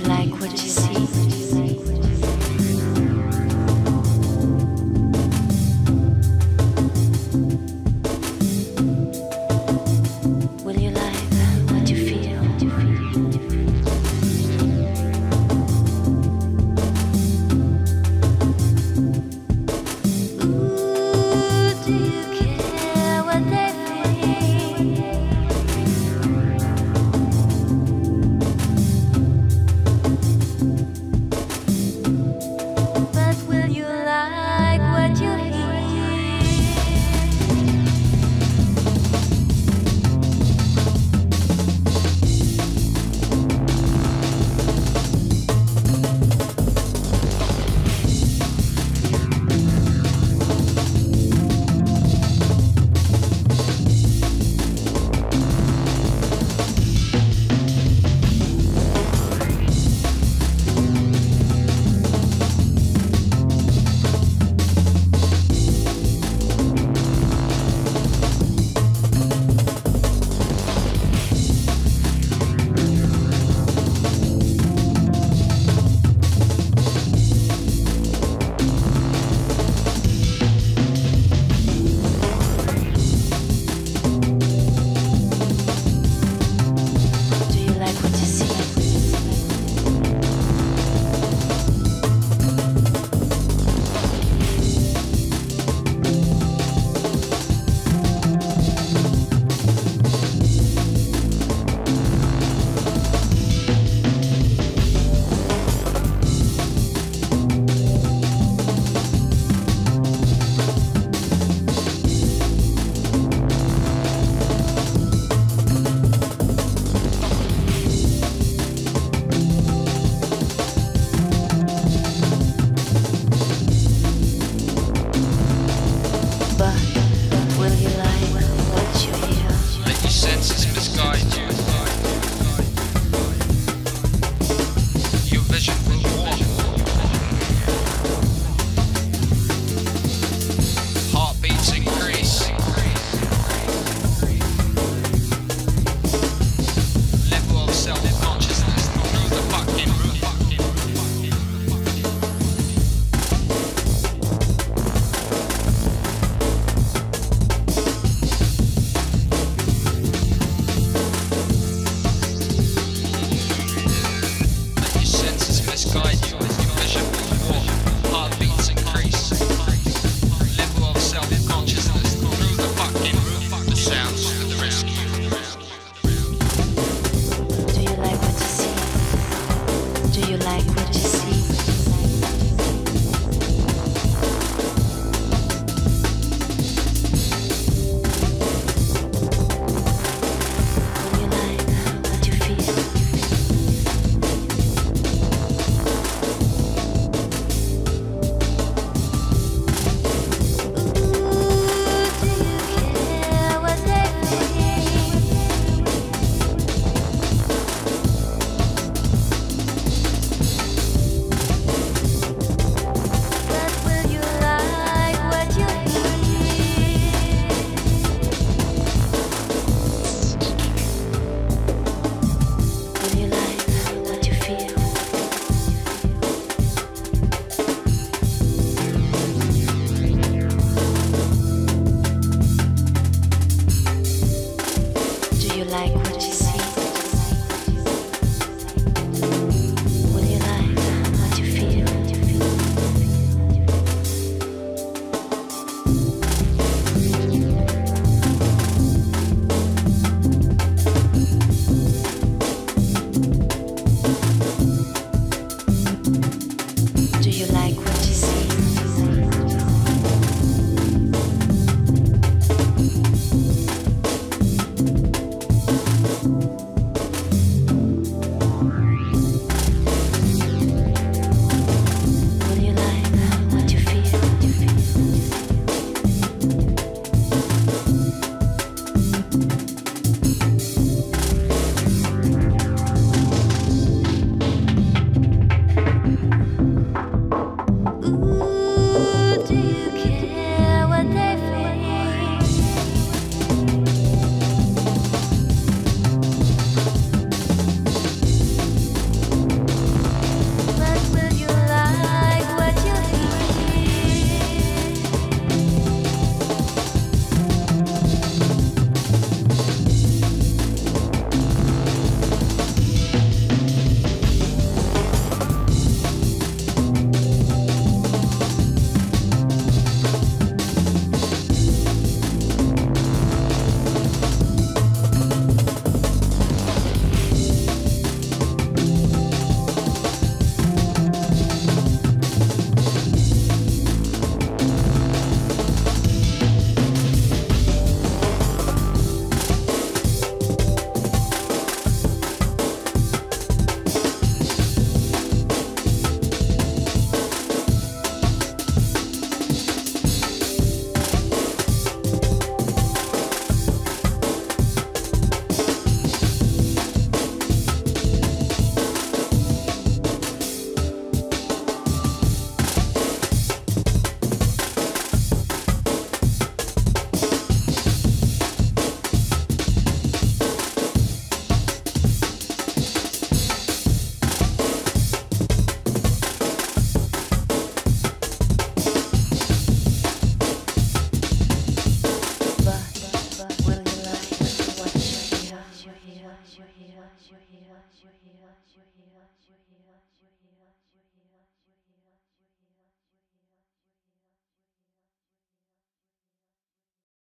You like what you see? Do you like you hear?